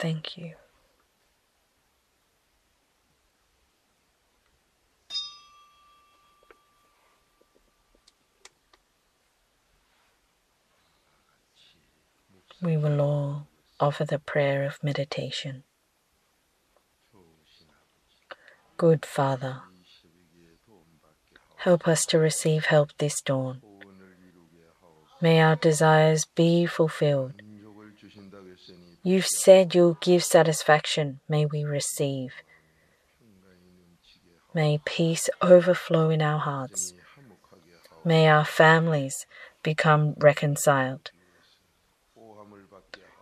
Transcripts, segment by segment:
Thank you. We will all offer the prayer of meditation. Good Father, help us to receive help this dawn. May our desires be fulfilled. You've said you'll give satisfaction. May we receive. May peace overflow in our hearts. May our families become reconciled.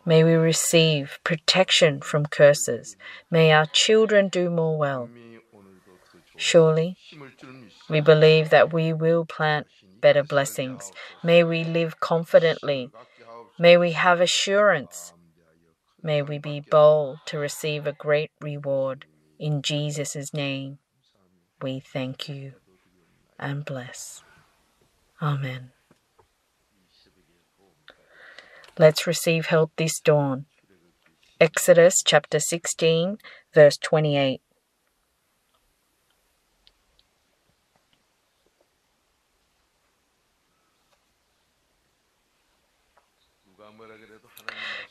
May we receive protection from curses. May our children do more well. Surely, we believe that we will plant better blessings. May we live confidently. May we have assurance. May we be bold to receive a great reward. In Jesus' name, we thank you and bless. Amen. Let's receive help this dawn. Exodus chapter 16, verse 28.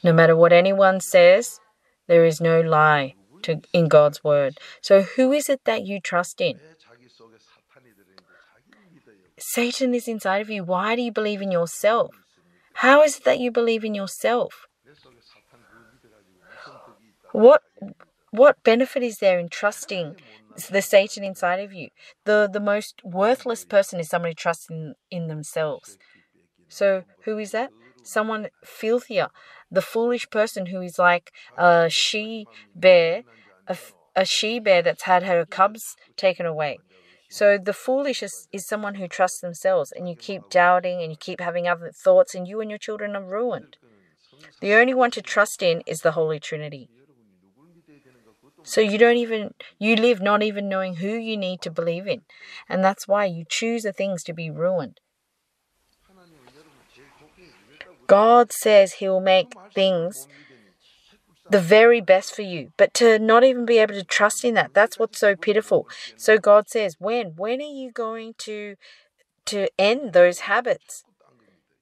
No matter what anyone says, there is no lie to, in God's word. So, who is it that you trust in? Satan is inside of you. Why do you believe in yourself? How is it that you believe in yourself? What what benefit is there in trusting the Satan inside of you? The the most worthless person is somebody trusting in, in themselves. So who is that? Someone filthier. The foolish person who is like a she bear, a, a she bear that's had her cubs taken away. So the foolish is, is someone who trusts themselves, and you keep doubting and you keep having other thoughts, and you and your children are ruined. The only one to trust in is the Holy Trinity. So you don't even, you live not even knowing who you need to believe in. And that's why you choose the things to be ruined. God says He will make things the very best for you. But to not even be able to trust in that, that's what's so pitiful. So God says, when? When are you going to to end those habits?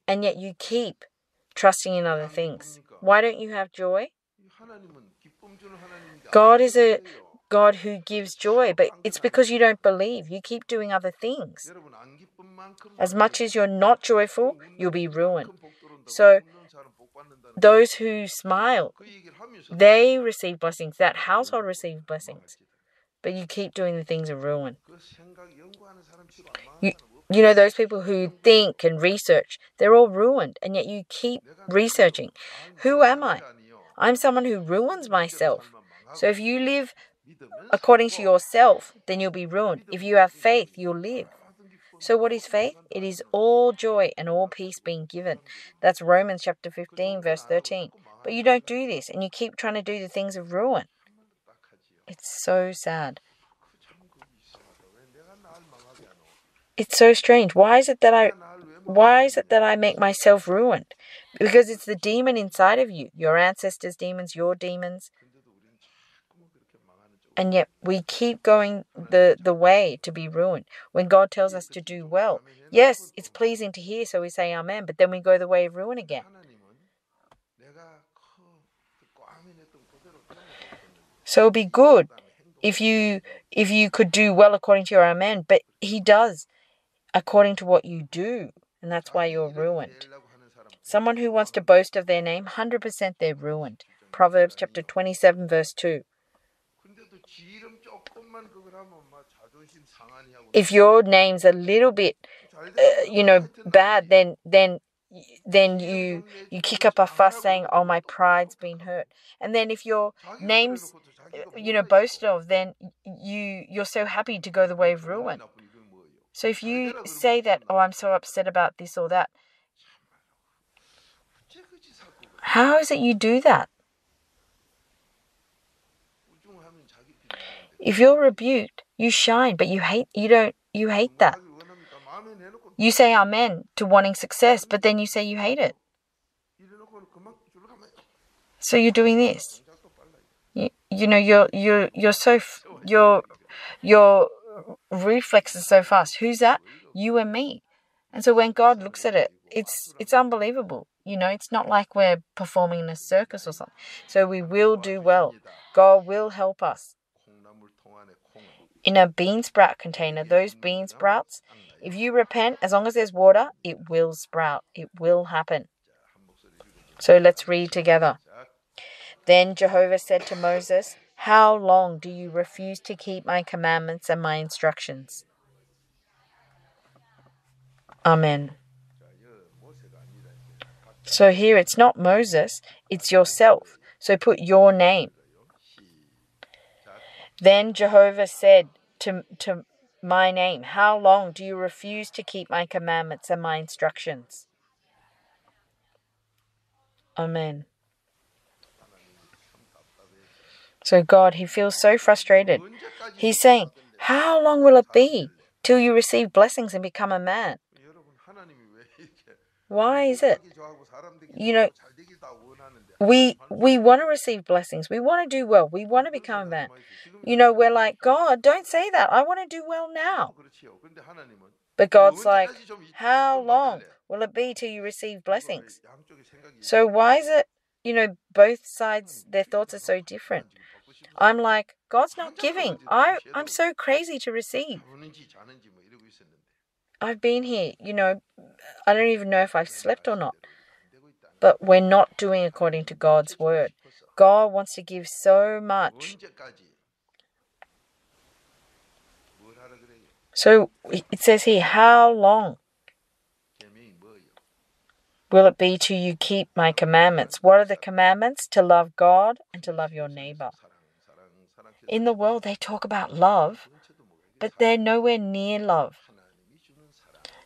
And yet you keep trusting in other things. Why don't you have joy? God is a God who gives joy, but it's because you don't believe. You keep doing other things. As much as you're not joyful, you'll be ruined. So those who smile, they receive blessings. That household receives blessings. But you keep doing the things of ruin. You, you know, those people who think and research, they're all ruined, and yet you keep researching. Who am I? I'm someone who ruins myself. So if you live according to yourself, then you'll be ruined. If you have faith, you'll live. So, what is faith? It is all joy and all peace being given. That's Romans chapter 15, verse 13. But you don't do this, and you keep trying to do the things of ruin. It's so sad. It's so strange. Why is it that I why is it that I make myself ruined? Because it's the demon inside of you, your ancestors' demons, your demons and yet we keep going the, the way to be ruined when God tells us to do well. Yes, it's pleasing to hear, so we say Amen, but then we go the way of ruin again. So it'd be good if you if you could do well according to your Amen, but He does according to what you do, and that's why you're ruined. Someone who wants to boast of their name, 100% they're ruined. Proverbs chapter 27, verse 2. If your name's a little bit, uh, you know, bad, then then then you you kick up a fuss saying, "Oh, my pride's been hurt." And then if your name's you know boasted of, then you you're so happy to go the way of ruin. So if you say that, "Oh, I'm so upset about this or that," how is it you do that? If you're rebuked, you shine, but you hate you don't you hate that. You say amen to wanting success, but then you say you hate it. So you're doing this. you know, you're you're you're so your your reflexes so fast. Who's that? You and me. And so when God looks at it, it's it's unbelievable. You know, it's not like we're performing in a circus or something. So we will do well. God will help us. In a bean sprout container, those bean sprouts, if you repent, as long as there's water, it will sprout. It will happen. So let's read together. Then Jehovah said to Moses, How long do you refuse to keep my commandments and my instructions? Amen. So here it's not Moses, it's yourself. So put your name. Then Jehovah said to, to my name, How long do you refuse to keep my commandments and my instructions? Amen. So God, he feels so frustrated. He's saying, How long will it be till you receive blessings and become a man? Why is it? You know, we we want to receive blessings. We want to do well. We want to become a man. You know, we're like, God, don't say that. I want to do well now. But God's like, how long will it be till you receive blessings? So why is it, you know, both sides, their thoughts are so different? I'm like, God's not giving. I, I'm so crazy to receive. I've been here, you know, I don't even know if I've slept or not. But we're not doing according to God's word. God wants to give so much. So it says here, how long will it be till you keep my commandments? What are the commandments? To love God and to love your neighbor. In the world, they talk about love, but they're nowhere near love.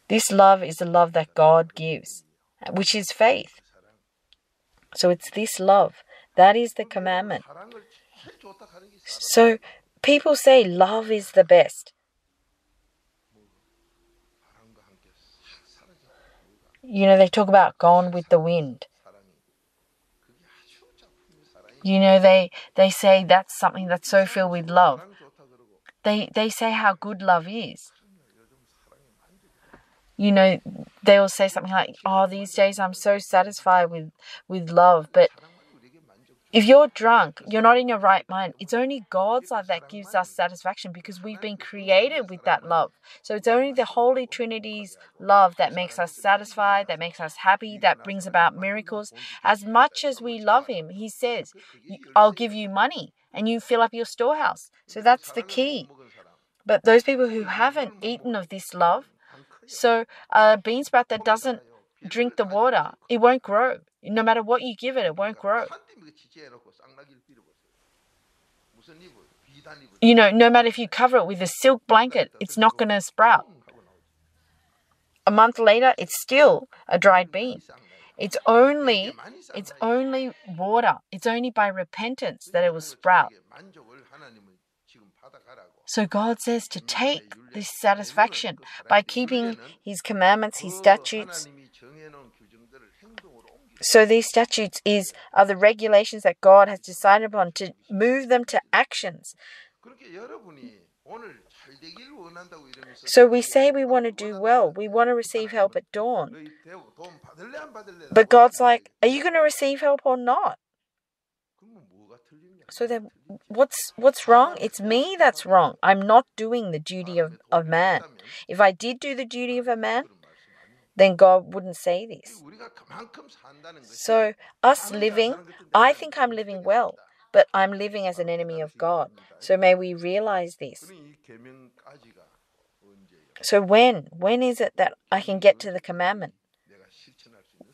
This love is the love that God gives, which is faith. So it's this love. That is the commandment. So people say love is the best. You know, they talk about gone with the wind. You know, they they say that's something that's so filled with love. They they say how good love is you know, they will say something like, "Oh, these days I'm so satisfied with with love." But if you're drunk, you're not in your right mind. It's only God's love that gives us satisfaction because we've been created with that love. So it's only the Holy Trinity's love that makes us satisfied, that makes us happy, that brings about miracles. As much as we love Him, He says, I'll give you money and you fill up your storehouse. So that's the key. But those people who haven't eaten of this love, so uh, a bean sprout that doesn't drink the water, it won't grow. No matter what you give it, it won't grow. You know, no matter if you cover it with a silk blanket, it's not going to sprout. A month later, it's still a dried bean. It's only it's only water. It's only by repentance that it will sprout. So God says to take this satisfaction by keeping His commandments, His statutes. So these statutes is are the regulations that God has decided upon to move them to actions. So we say we want to do well, we want to receive help at dawn. But God's like, are you going to receive help or not? So then what's what's wrong? It's me that's wrong. I'm not doing the duty of, of man. If I did do the duty of a man, then God wouldn't say this. So us living, I think I'm living well, but I'm living as an enemy of God. So may we realize this. So when when is it that I can get to the commandment?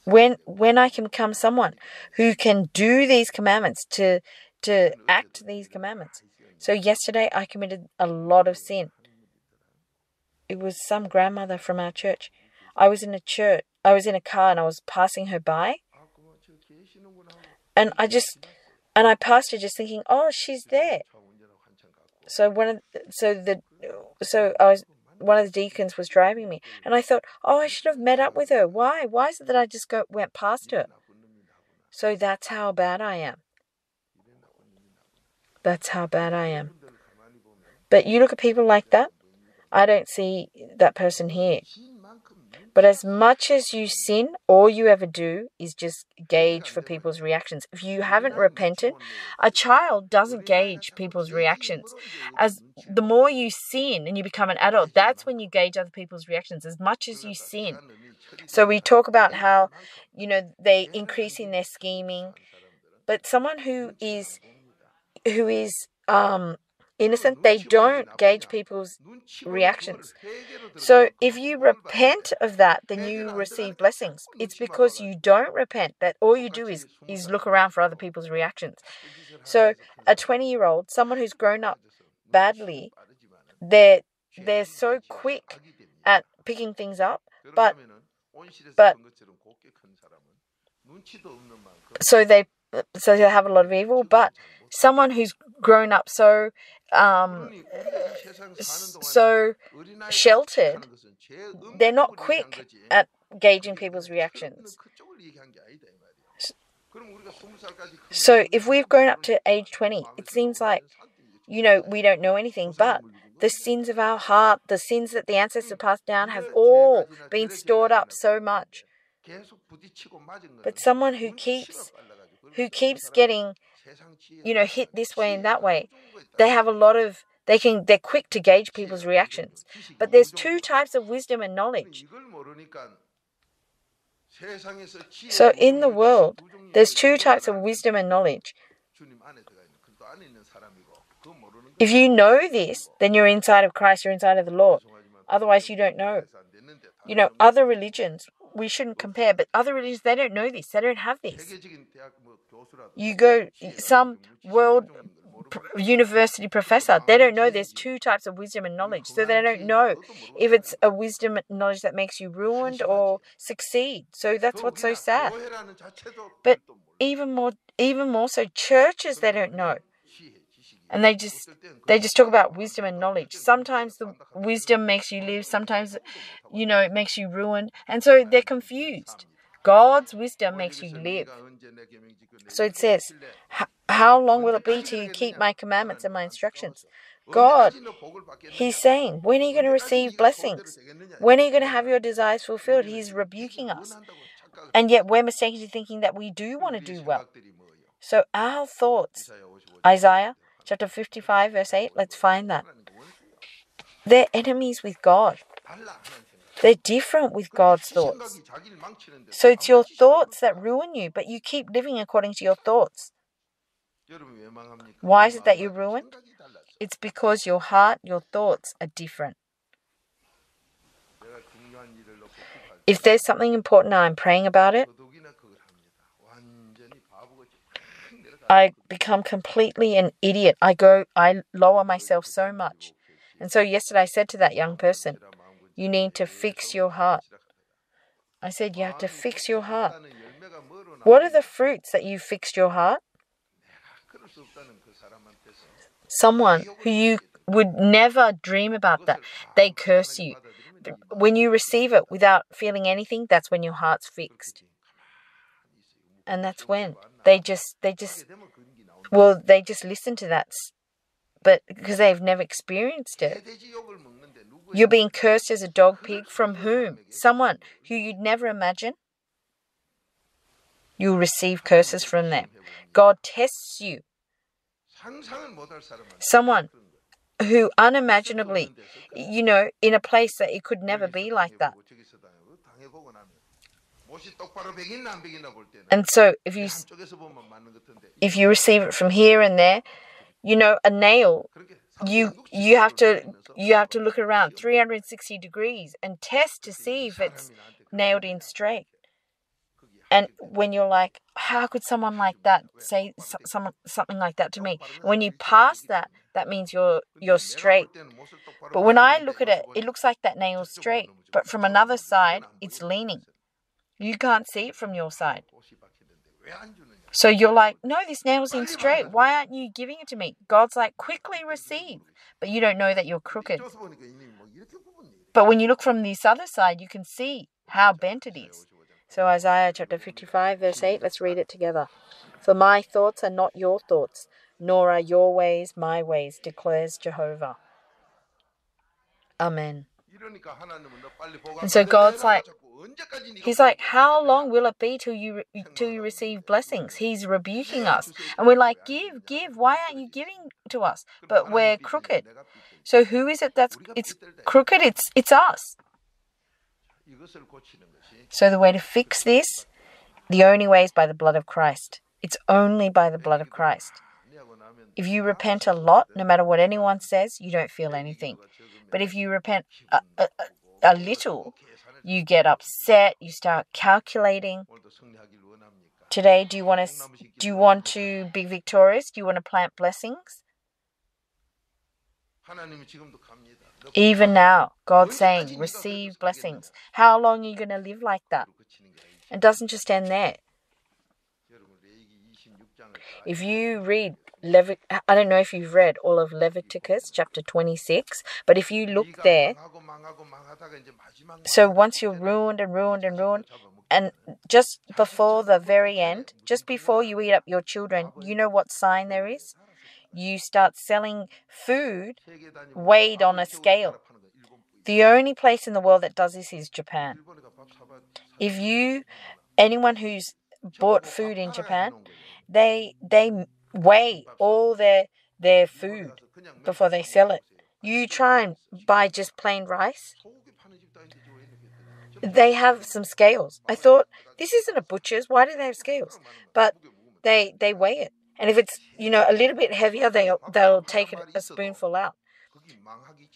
When when I can become someone who can do these commandments to to act these commandments. So yesterday I committed a lot of sin. It was some grandmother from our church. I was in a church. I was in a car and I was passing her by. And I just and I passed her just thinking, "Oh, she's there." So one of so the so I was one of the deacons was driving me and I thought, "Oh, I should have met up with her. Why? Why is it that I just go went past her?" So that's how bad I am. That's how bad I am. But you look at people like that, I don't see that person here. But as much as you sin, all you ever do is just gauge for people's reactions. If you haven't repented, a child doesn't gauge people's reactions. As the more you sin and you become an adult, that's when you gauge other people's reactions. As much as you sin. So we talk about how, you know, they increasing their scheming. But someone who is who is um innocent, they don't gauge people's reactions. So if you repent of that, then you receive blessings. It's because you don't repent that all you do is is look around for other people's reactions. So a 20-year-old, someone who's grown up badly, they're they're so quick at picking things up, but but so they so they have a lot of evil, but someone who's grown up so um, so sheltered, they're not quick at gauging people's reactions. So if we've grown up to age 20, it seems like, you know, we don't know anything, but the sins of our heart, the sins that the ancestors passed down, have all been stored up so much. But someone who keeps who keeps getting you know, hit this way and that way. They have a lot of they can they're quick to gauge people's reactions. But there's two types of wisdom and knowledge. So in the world, there's two types of wisdom and knowledge. If you know this, then you're inside of Christ, you're inside of the Lord. Otherwise, you don't know. You know, other religions, we shouldn't compare, but other religions, they don't know this. They don't have this. You go, some world university professor, they don't know there's two types of wisdom and knowledge. So they don't know if it's a wisdom and knowledge that makes you ruined or succeed. So that's what's so sad. But even more, even more so, churches, they don't know and they just they just talk about wisdom and knowledge. Sometimes the wisdom makes you live sometimes you know it makes you ruin and so they're confused. God's wisdom makes you live. So it says how long will it be till you keep my commandments and my instructions? God he's saying when are you going to receive blessings? When are you going to have your desires fulfilled? He's rebuking us. And yet we're mistakenly thinking that we do want to do well. So our thoughts isaiah chapter 55, verse 8. Let's find that. They're enemies with God. They're different with God's thoughts. So it's your thoughts that ruin you, but you keep living according to your thoughts. Why is it that you're ruined? It's because your heart, your thoughts are different. If there's something important I'm praying about it, I become completely an idiot. I go, I lower myself so much. And so yesterday I said to that young person, You need to fix your heart. I said, You have to fix your heart. What are the fruits that you fixed your heart? Someone who you would never dream about that. They curse you. When you receive it without feeling anything, that's when your heart's fixed. And that's when they just they just well they just listen to that but because they've never experienced it. You're being cursed as a dog pig from whom? Someone who you'd never imagine? You'll receive curses from them. God tests you. Someone who unimaginably you know in a place that it could never be like that and so if you if you receive it from here and there, you know, a nail, you you have to you have to look around 360 degrees and test to see if it's nailed in straight. And when you're like, how could someone like that say some, something like that to me? When you pass that, that means you're you're straight. But when I look at it, it looks like that nail's straight, but from another side, it's leaning. You can't see it from your side. So you're like, no, this nail's in straight. Why aren't you giving it to me? God's like, quickly receive. But you don't know that you're crooked. But when you look from this other side, you can see how bent it is. So Isaiah chapter 55, verse 8, let's read it together. For my thoughts are not your thoughts, nor are your ways my ways, declares Jehovah. Amen. And so God's like, He's like, How long will it be till you re- till you receive blessings? He's rebuking us, and we're like, Give, give. Why aren't you giving to us? But we're crooked. So who is it that's it's crooked? It's it's us. So the way to fix this, the only way is by the blood of Christ. It's only by the blood of Christ. If you repent a lot, no matter what anyone says, you don't feel anything. But if you repent a, a, a little, you get upset, you start calculating. Today, do you want to do you want to be victorious? Do you want to plant blessings? Even now, God's saying, receive blessings. How long are you going to live like that? It doesn't just end there. If you read Levit, I don't know if you've read all of Leviticus chapter 26, but if you look there, so once you're ruined and ruined and ruined, and just before the very end, just before you eat up your children, you know what sign there is? You start selling food weighed on a scale. The only place in the world that does this is Japan. If you, anyone who's bought food in Japan, they they weigh all their their food before they sell it. You try and buy just plain rice. They have some scales. I thought this isn't a butcher's. Why do they have scales? But they they weigh it, and if it's you know a little bit heavier, they they'll take it a spoonful out.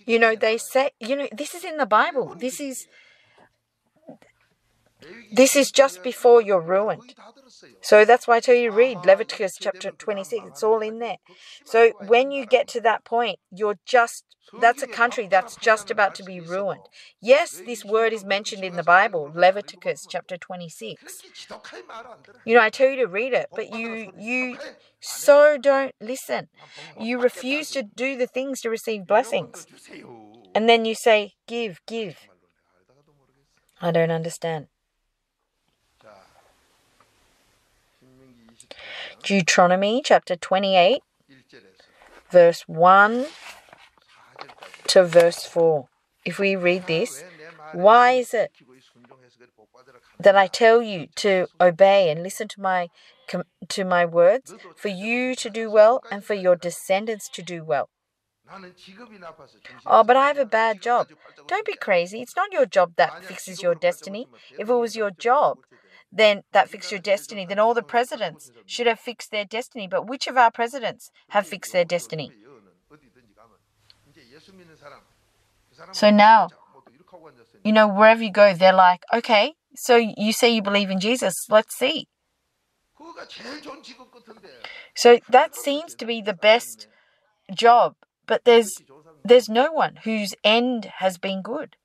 You know they say you know this is in the Bible. This is this is just before you're ruined. So that's why I tell you read Leviticus chapter 26. It's all in there. So when you get to that point, you're just, that's a country that's just about to be ruined. Yes, this word is mentioned in the Bible, Leviticus chapter 26. You know, I tell you to read it, but you, you so don't listen. You refuse to do the things to receive blessings. And then you say, give, give. I don't understand. Deuteronomy chapter 28, verse 1 to verse 4. If we read this, why is it that I tell you to obey and listen to my to my words for you to do well and for your descendants to do well? Oh, but I have a bad job. Don't be crazy. It's not your job that fixes your destiny. If it was your job, then that fixed your destiny. Then all the presidents should have fixed their destiny. But which of our presidents have fixed their destiny? So now, you know, wherever you go, they're like, okay, so you say you believe in Jesus. Let's see. So that seems to be the best job, but there's there's no one whose end has been good.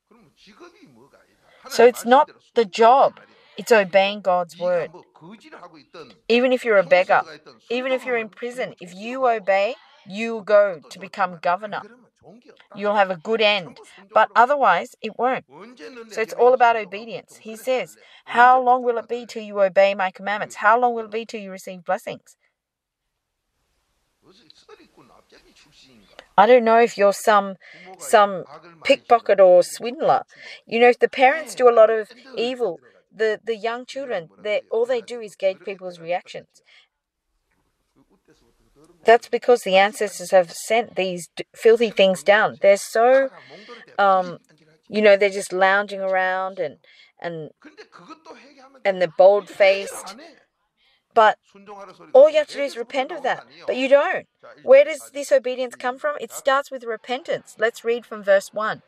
So it's not the job it's obeying God's word. Even if you're a beggar, even if you're in prison, if you obey, you will go to become governor. You'll have a good end, but otherwise it won't. So it's all about obedience. He says, How long will it be till you obey my commandments? How long will it be till you receive blessings? I don't know if you're some some pickpocket or swindler. You know, if the parents do a lot of evil, the the young children they all they do is gauge people's reactions. That's because the ancestors have sent these filthy things down. They're so um you know they're just lounging around and and and they're bold faced but all you have to do is repent of that. But you don't. Where does this obedience come from? It starts with repentance. Let's read from verse 1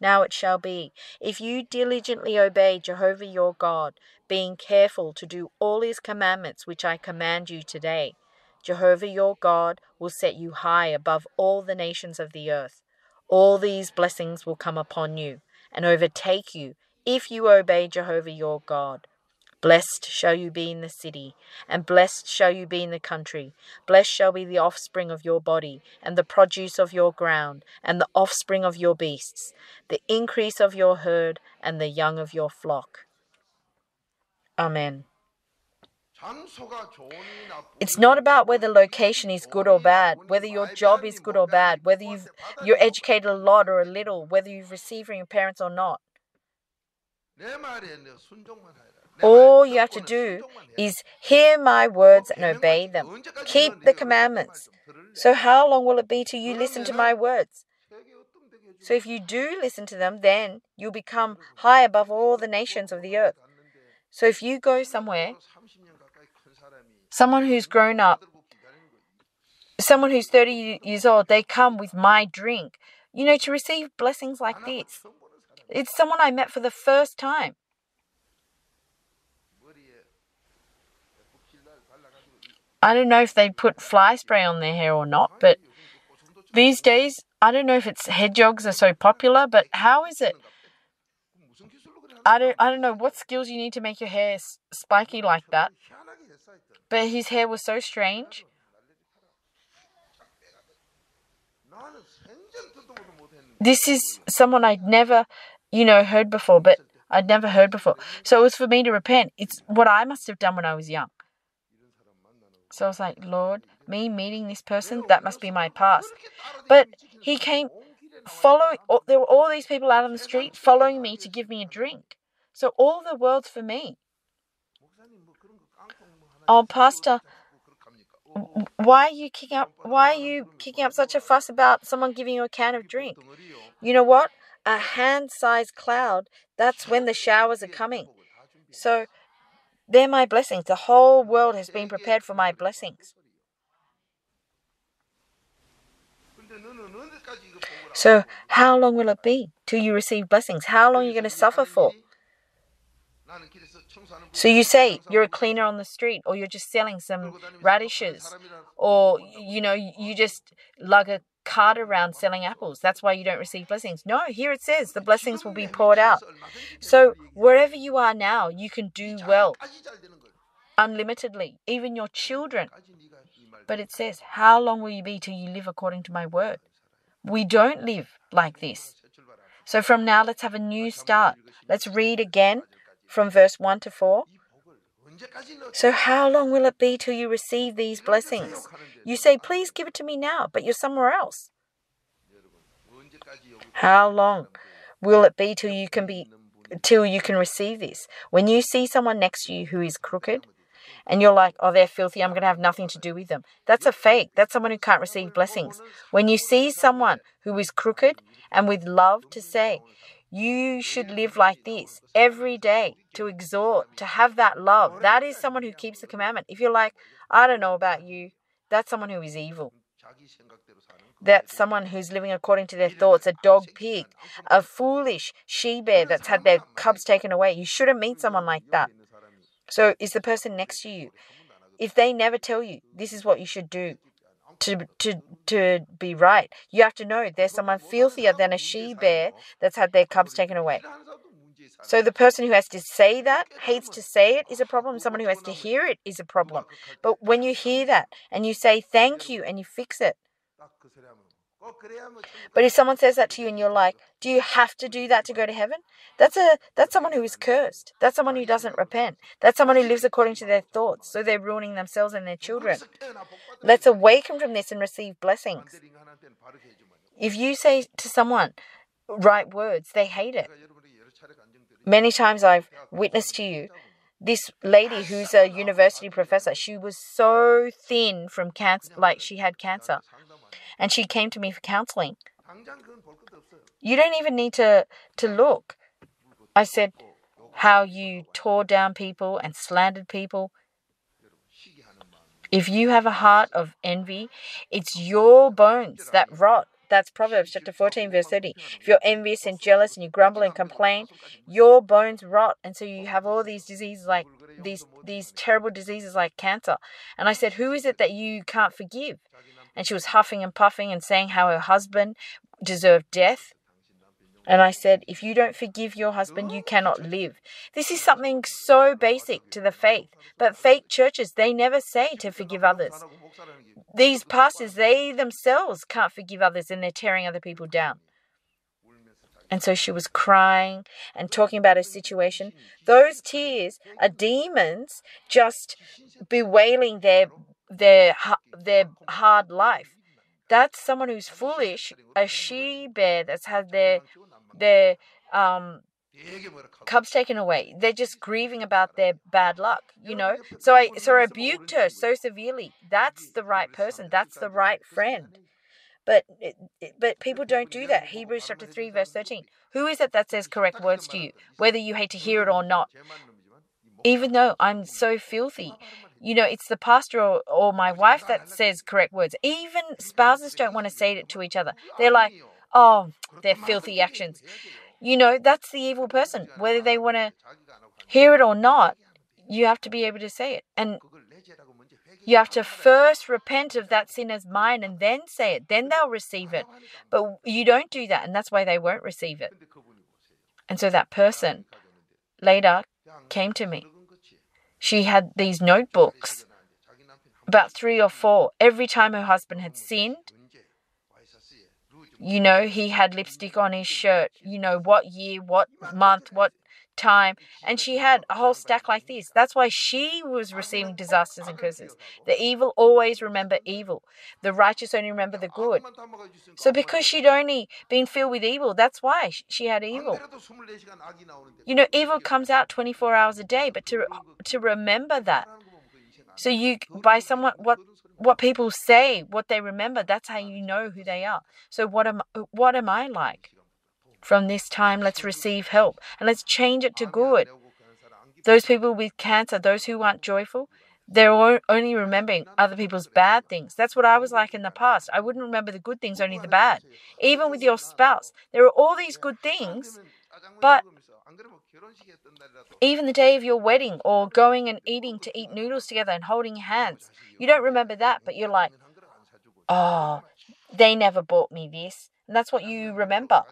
now it shall be, if you diligently obey Jehovah your God, being careful to do all his commandments which I command you today, Jehovah your God will set you high above all the nations of the earth. All these blessings will come upon you and overtake you if you obey Jehovah your God. Blessed shall you be in the city, and blessed shall you be in the country. Blessed shall be the offspring of your body, and the produce of your ground, and the offspring of your beasts, the increase of your herd, and the young of your flock. Amen. It's not about whether location is good or bad, whether your job is good or bad, whether you've, you're educated a lot or a little, whether you've received from your parents or not. All you have to do is hear my words and obey them. Keep the commandments. So, how long will it be till you listen to my words? So, if you do listen to them, then you'll become high above all the nations of the earth. So, if you go somewhere, someone who's grown up, someone who's 30 years old, they come with my drink, you know, to receive blessings like this. It's someone I met for the first time. I don't know if they put fly spray on their hair or not, but these days, I don't know if it's hedgehogs are so popular, but how is it? I don't, I don't know what skills you need to make your hair spiky like that, but his hair was so strange. This is someone I'd never, you know, heard before, but I'd never heard before. So it was for me to repent. It's what I must have done when I was young. So I was like, Lord, me meeting this person, that must be my past. But he came following, there were all these people out on the street following me to give me a drink. So all the world's for me. Oh, Pastor, why are you kicking up? Why are you kicking up such a fuss about someone giving you a can of drink? You know what? A hand-sized cloud. That's when the showers are coming. So they're my blessings. The whole world has been prepared for my blessings. So how long will it be till you receive blessings? How long are you going to suffer for? So you say you're a cleaner on the street, or you're just selling some radishes, or you know you just lug a cart around selling apples. That's why you don't receive blessings. No, here it says the blessings will be poured out. So wherever you are now, you can do well unlimitedly, even your children. But it says, How long will you be till you live according to my word? We don't live like this. So from now, let's have a new start. Let's read again from verse 1 to 4. So, how long will it be till you receive these blessings? You say, Please give it to me now, but you're somewhere else. How long will it be till you can be till you can receive this? When you see someone next to you who is crooked, and you're like, oh, they're filthy, I'm going to have nothing to do with them. That's a fake. That's someone who can't receive blessings. When you see someone who is crooked and with love to say, you should live like this every day to exhort, to have that love. That is someone who keeps the commandment. If you're like, I don't know about you, that's someone who is evil. That's someone who's living according to their thoughts, a dog pig, a foolish she bear that's had their cubs taken away. You shouldn't meet someone like that. So, is the person next to you? If they never tell you this is what you should do to to to be right, you have to know there's someone filthier than a she bear that's had their cubs taken away. So the person who has to say that, hates to say it, is a problem. Someone who has to hear it is a problem. But when you hear that and you say thank you and you fix it, but if someone says that to you and you're like, do you have to do that to go to heaven? That's a that's someone who is cursed. That's someone who doesn't repent. That's someone who lives according to their thoughts. So they're ruining themselves and their children. Let's awaken from this and receive blessings. If you say to someone right words, they hate it. Many times I've witnessed to you this lady who's a university professor, she was so thin from cancer, like she had cancer. And she came to me for counseling. You don't even need to, to look. I said how you tore down people and slandered people. If you have a heart of envy, it's your bones that rot. That's Proverbs chapter 14, verse 30. If you're envious and jealous and you grumble and complain, your bones rot. And so you have all these diseases like these these terrible diseases like cancer. And I said, Who is it that you can't forgive? And she was huffing and puffing and saying how her husband deserved death. And I said, If you don't forgive your husband, you cannot live. This is something so basic to the faith. But fake churches, they never say to forgive others. These pastors, they themselves can't forgive others and they're tearing other people down. And so she was crying and talking about her situation. Those tears are demons just bewailing their their their hard life. That's someone who's foolish, a she bear that's had their their um cubs taken away. They're just grieving about their bad luck, you know. So I so I rebuked her so severely. That's the right person. That's the right friend. But but people don't do that. Hebrews chapter 3 verse 13. Who is it that says correct words to you, whether you hate to hear it or not? Even though I'm so filthy, you know, it's the pastor or, or my wife that says correct words. Even spouses don't want to say it to each other. They're like, oh, they're filthy actions. You know, that's the evil person. Whether they want to hear it or not, you have to be able to say it. And you have to first repent of that sin as mine and then say it. Then they'll receive it. But you don't do that, and that's why they won't receive it. And so that person later came to me. She had these notebooks, about three or four. Every time her husband had sinned, you know, he had lipstick on his shirt, you know, what year, what month, what time. And she had a whole stack like this. That's why she was receiving disasters and curses. The evil always remember evil, the righteous only remember the good. So because she'd only been filled with evil, that's why she had evil. You know, evil comes out 24 hours a day, but to to remember that. So you by someone what what people say, what they remember, that's how you know who they are. So what am what am I like? From this time, let's receive help and let's change it to good. Those people with cancer, those who aren't joyful, they're only remembering other people's bad things. That's what I was like in the past. I wouldn't remember the good things, only the bad. Even with your spouse, there are all these good things, but even the day of your wedding or going and eating to eat noodles together and holding hands, you don't remember that, but you're like, oh, they never bought me this. And that's what you remember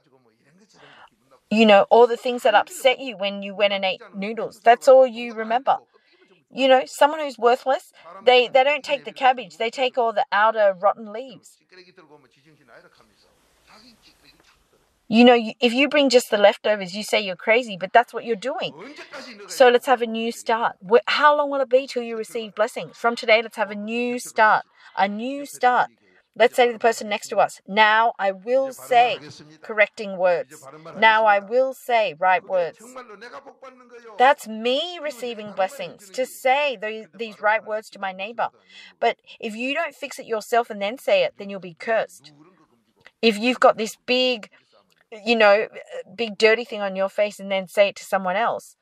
you know, all the things that upset you when you went and ate noodles. That's all you remember. You know, someone who's worthless, they, they don't take the cabbage, they take all the outer rotten leaves. You know, if you bring just the leftovers, you say you're crazy, but that's what you're doing. So let's have a new start. How long will it be till you receive blessings? From today, let's have a new start. A new start. Let's say to the person next to us, now I will say correcting words. Now I will say right words. That's me receiving blessings to say these right words to my neighbor. But if you don't fix it yourself and then say it, then you'll be cursed. If you've got this big, you know, big dirty thing on your face and then say it to someone else,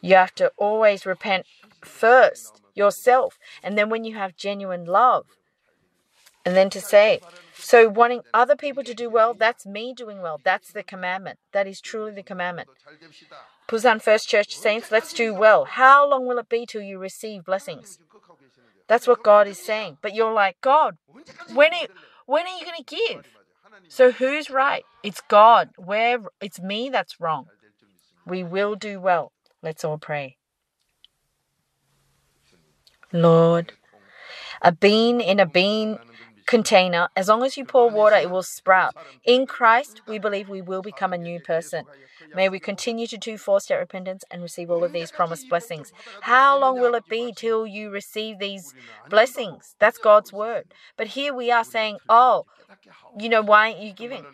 you have to always repent first yourself. And then when you have genuine love, and then to say, so wanting other people to do well, that's me doing well. That's the commandment. That is truly the commandment. Busan First Church Saints, let's do well. How long will it be till you receive blessings? That's what God is saying. But you're like, God, when are, when are you going to give? So who's right? It's God. Where it's me that's wrong. We will do well. Let's all pray. Lord, a bean in a bean container, as long as you pour water, it will sprout. In Christ, we believe we will become a new person. May we continue to do four step repentance and receive all of these promised blessings. How long will it be till you receive these blessings? That's God's word. But here we are saying, oh, you know, why aren't you giving?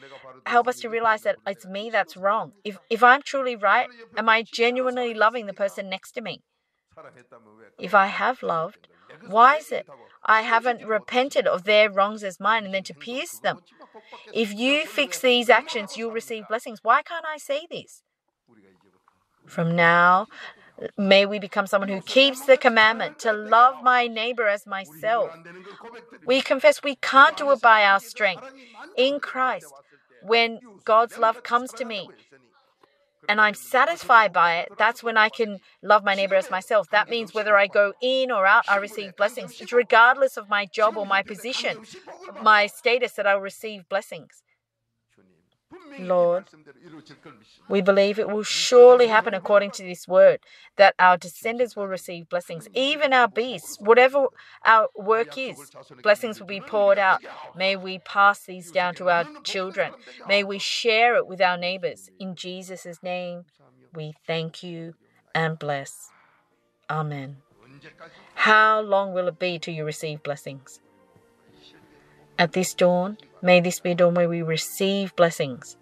Help us to realize that it's me that's wrong. If, if I'm truly right, am I genuinely loving the person next to me? If I have loved, why is it I haven't repented of their wrongs as mine and then to pierce them? If you fix these actions, you'll receive blessings. Why can't I say this? From now, may we become someone who keeps the commandment to love my neighbor as myself. We confess we can't do it by our strength. In Christ, when God's love comes to me, and I'm satisfied by it, that's when I can love my neighbor as myself. That means whether I go in or out, I receive blessings. It's regardless of my job or my position, my status, that I'll receive blessings. Lord, we believe it will surely happen according to this word that our descendants will receive blessings, even our beasts, whatever our work is, blessings will be poured out. May we pass these down to our children. May we share it with our neighbors. In Jesus' name, we thank you and bless. Amen. How long will it be till you receive blessings? At this dawn, may this be a dawn where we receive blessings.